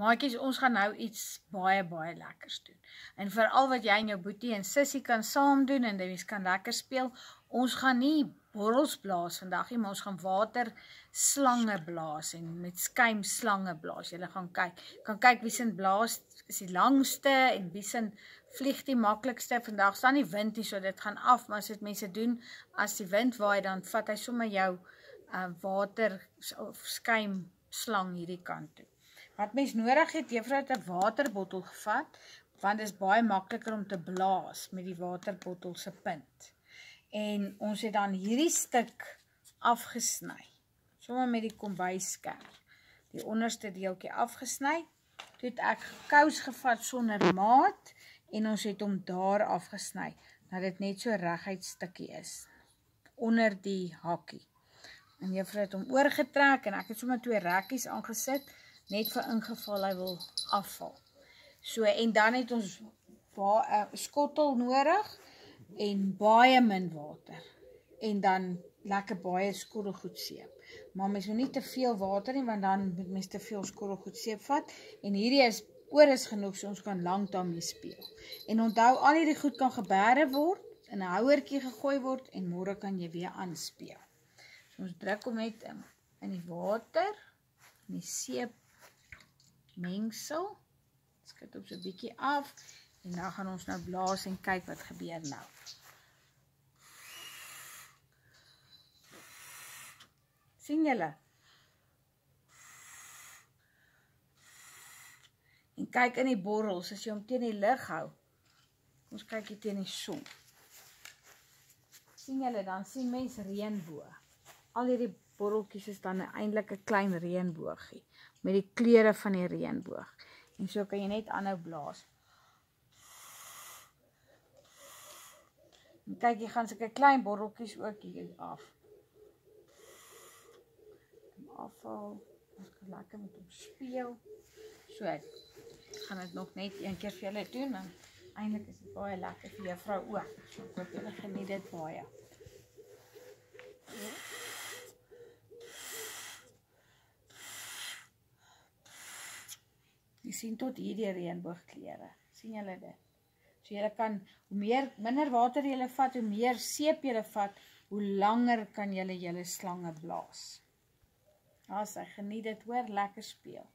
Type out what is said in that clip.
Maatjies, ons gaan nou iets baie baie lekkers doen. En veral wat jy en jou boetie en sussie kan saam doen en jy kan lekker speel. Ons gaan nie borrels blaas vandag nie, maar ons gaan water slange blaas en met skuim slange blaas. Julle gaan kyk. Kan kyk wie se blaas is die langste en wie se vlieg die maklikste. Vandag staan nie wind nie, so dit gaan af, maar as dit mense doen as die wind waai dan vat hy sommer jou uh, water of skuim slang hierdie kant toe. Wat mens nodig het, juffrou het 'n waterbottel gevat, want dit is baie makliker om te blaas met die waterbottel se punt. En ons het dan hierdie stuk afgesny. Sommige met die kombuissker. Die onderste deeltjie afgesny. Toe het ek kous gevat sonder maat en ons het hom daar afgesny dat dit net so reguit stukkie is onder die hakkie. En juffrou het hom oorgetrek en ek het sommer twee rekkies aangesit net vir ingeval hy wil afval. So en dan het ons 'n uh, skottel nodig en baie min water. En dan lekker baie skottelgoed seep. Maar mens moet nie te veel water nie want dan moet mens te veel skottelgoed seep vat en hierdie is oor is genoeg so ons kan lank daarmee speel. En onthou al hierdie goed kan geberre word in 'n houertjie gegooi word en môre kan jy weer aanspeel. So ons druk hom net in, in die water en die seep mengsel. Skit op so 'n bietjie af en dan gaan ons nou blaas en kyk wat gebeur nou. sien julle? En kyk in die borrels as jy hom teen die lig hou. Ons kyk hier teen die son. sien julle dan sien mense reënboog. Al hierdie borreltjies is dan eintlik 'n klein reënboogie met die kleure van die reënboog. En so kan jy net aanhou blaas. En kyk, jy gaan sulke klein borreltjies ook hier af. Kom afval. Ons kan lekker met hom speel. So ek gaan dit nog net een keer vir julle doen en eintlik is dit baie lekker vir juffrou ook. So ek hoop julle geniet dit baie. Jy sien tot hierdie reënboogkleure. sien julle dit? So julle kan hoe meer minder water julle vat, hoe meer seep julle vat, hoe langer kan julle julle slange blaas. Ja, sy geniet dit hoor, lekker speel.